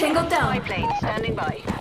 Tangled down. My plane standing by.